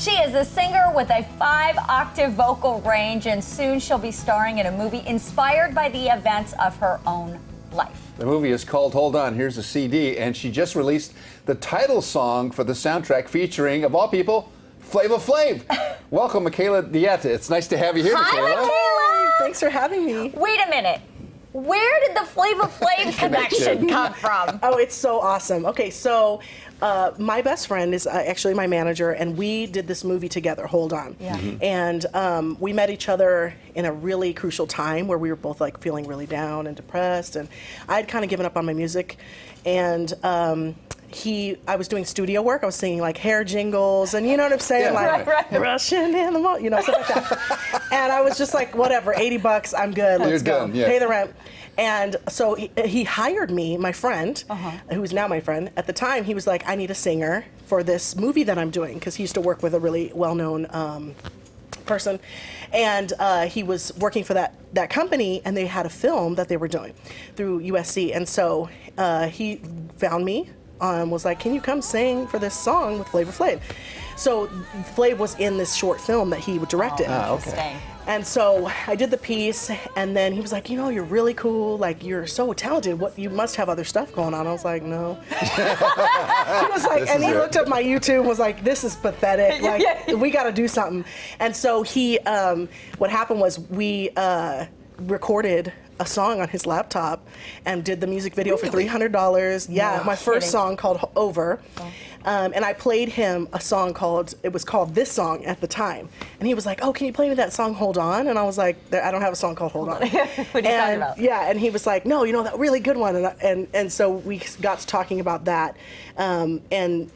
She is a singer with a five octave vocal range, and soon she'll be starring in a movie inspired by the events of her own life. The movie is called Hold On, Here's a CD, and she just released the title song for the soundtrack featuring, of all people, Flavor Flav. Welcome, Micayla de Ette. It's nice to have you here, Hi, Micayla. Micayla. Thanks for having me. Wait a minute. Where did the Flavor Flav connection come from? Oh, it's so awesome. Okay, so uh, my best friend is uh, actually my manager, and we did this movie together. Hold on. Yeah. Mhm. And um, we met each other in a really crucial time where we were both like feeling really down and depressed, and I had kind of given up on my music, and. Um, he, I was doing studio work. I was singing like hair jingles, and you know what I'm saying, Yeah, like right, right. Russian mo, you know, stuff like that. and I was just like, whatever, 80 bucks, I'm good. Let's You're go, done, yeah. pay the rent. And so he, he hired me, my friend, who is now my friend. At the time, he was like, I need a singer for this movie that I'm doing, because he used to work with a really well-known um, person, and uh, he was working for that that company, and they had a film that they were doing through USC, and so uh, he found me. Um, was like, can you come sing for this song with Flavor Flav? So Flav was in this short film that he directed. Ah, okay. And so I did the piece, and then he was like, "You know, you're really cool. Like, you're so talented. What you must have other stuff going on." I was like, "No." he was like, This and he it. looked at my YouTube, and was like, "This is pathetic. Like, we got to do something." And so he, um, what happened was we uh, recorded a song on his laptop and did the music video for three hundred dollars. Yeah, No my first kidding. song called Over. Um, and I played him a song called, it was called This Song at the time. And he was like, Oh, can you play me that song, Hold On? And I was like, I don't have a song called Hold On. What are you talking and, about? Yeah, and he was like, No, you know, that really good one. And, I- and, and so we got to talking about that. Um, and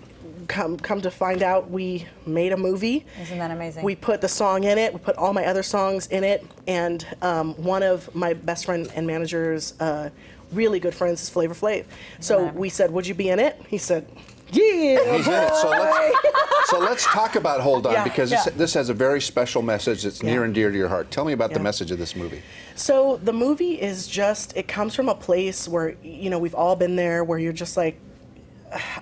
come, come to find out, we made a movie. Isn't that amazing? We put the song in it, we put all my other songs in it. And um, one of my best friend and manager's uh, really good friends is Flavor Flav. So we said, Would you be in it? He said, Yeah. He's in it. So let's, so let's talk about Hold On Yeah, because yeah. This, this has a very special message that's near and dear to your heart. Tell me about the message of this movie. So the movie is just it comes from a place where you know we've all been there where you're just like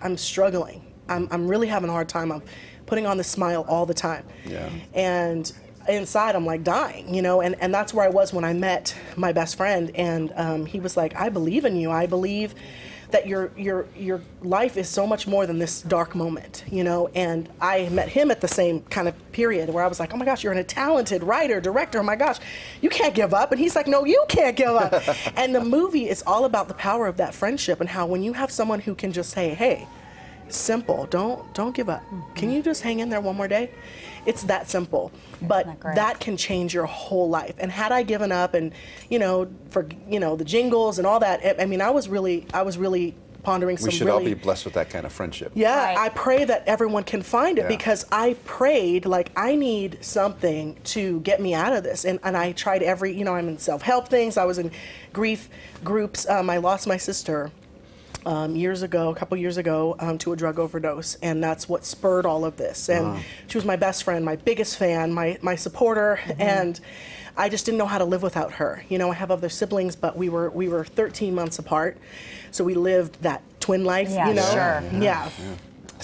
I'm struggling. I'm I'm really having a hard time. I'm putting on the smile all the time. Yeah. And inside I'm like dying, you know, and, and that's where I was when I met my best friend and um, he was like, I believe in you. I believe that your your your life is so much more than this dark moment, you know. And I met him at the same kind of period where I was like, oh my gosh, you're a talented writer, director. Oh my gosh, you can't give up. And he's like, no, you can't give up. and the movie is all about the power of that friendship and how when you have someone who can just say, hey, simple, don't don't give up. Can you just hang in there one more day? It's that simple. But that that can change your whole life. And had I given up and, you know, for you know, the jingles and all that, I- I mean, I was really I was really pondering some We should really all be blessed with that kind of friendship. yeah, Right. I pray that everyone can find it Yeah. because I prayed like I need something to get me out of this, and and I tried every you know I'm in self help things. I was in grief groups. Um, I lost my sister um, years ago, a couple years ago, um, to a drug overdose, and that's what spurred all of this. And she was my best friend, my biggest fan, my my supporter, and I just didn't know how to live without her. You know, I have other siblings, but we were we were 13 months apart, so we lived that twin life. Yeah, you know, sure. yeah.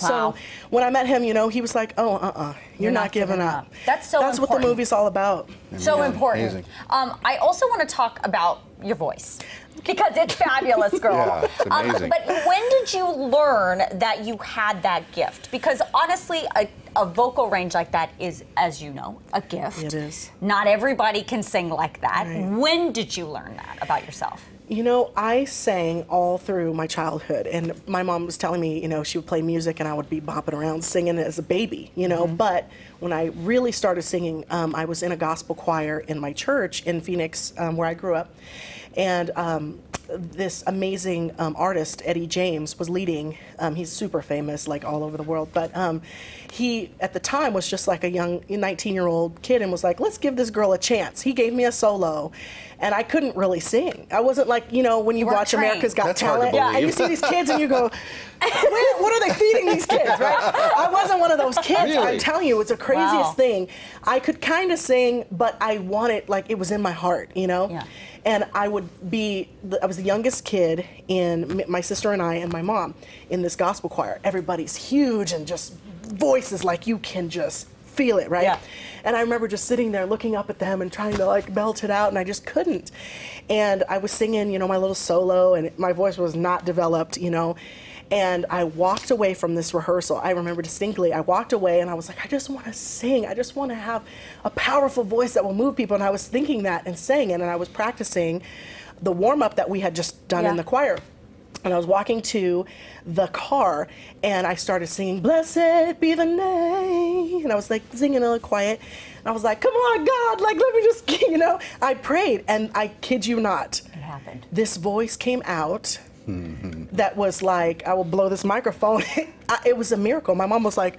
Wow. So when I met him, you know, he was like, "Oh, uh-uh, you're, not, giving up." That's so That's what the movie's all about. So important. amazing. Um, I also want to talk about your voice because it's fabulous, girl. Yeah, it's amazing. Um, but when did you learn that you had that gift? Because honestly, a, a vocal range like that is, as you know, a gift. It is. Not everybody can sing like that. Right. When did you learn that about yourself? You know, I sang all through my childhood, and my mom was telling me, you know, she would play music and I would be bopping around singing as a baby, you know. But when I really started singing, um, I was in a gospel choir in my church in Phoenix, um, where I grew up. And um, this amazing um, artist, Eddie James, was leading. Um, he's super famous, like all over the world. But um, he, at the time, was just like a young 19 year old kid and was like, let's give this girl a chance. He gave me a solo, and I couldn't really sing. I wasn't like, you know, when you weren't watch trained. America's Got That's Talent. Yeah, and you see these kids and you go, Where, what are they feeding these kids, right? I wasn't one of those kids. Really? I'm telling you, it's the craziest Wow. thing. I could kind of sing, but I wanted, like, it was in my heart, you know? Yeah. And I would be, the- I was the youngest kid in my sister and I and my mom in this gospel choir. Everybody's huge and just voices like you can just feel it, right? Yeah. And I remember just sitting there looking up at them and trying to like belt it out, and I just couldn't. And I was singing, you know, my little solo, and my voice was not developed, you know. And I walked away from this rehearsal. I remember distinctly. I walked away and I was like, I just want to sing. I just want to have a powerful voice that will move people. And I was thinking that and saying it, and I was practicing the warm up that we had just done Yeah. in the choir. And I was walking to the car and I started singing, Blessed be the name. And I was like singing a little quiet. And I was like, Come on, God, like, let me just, you know. I prayed and I kid you not. It happened. This voice came out that was like, I will blow this microphone. I- it was a miracle. My mom was like,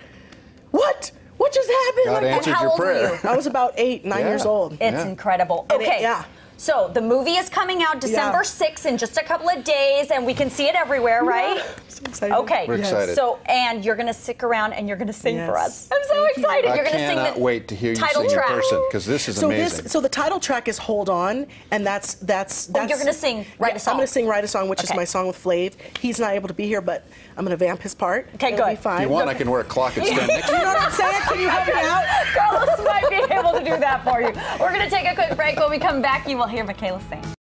What? What just happened? God Like, answered how your old were prayer. you? I was about eight, nine Yeah. years old. It's Yeah. incredible. And it- Okay. yeah. So the movie is coming out December 6th in just a couple of days, and we can see it everywhere, right? So excited. Okay. We're excited. So, and you're going to stick around and you're going to sing for us. I'm so Thank excited. I You're going to sing I cannot the wait to hear you title sing in track. person because this is so amazing. this so the title track is hold on and that's that's oh, that's Oh, you're gonna sing Write a Song. i'm gonna sing write a song which Okay. is my song with flav he's not able to be here but i'm gonna vamp his part Okay, It'll good. be fine if you want, I can wear a clock and stand next to you you. know what i'm saying can you help me out Carlos might be able to do that for you. We're going to take a quick break. When we come back, you will hear Micayla sing.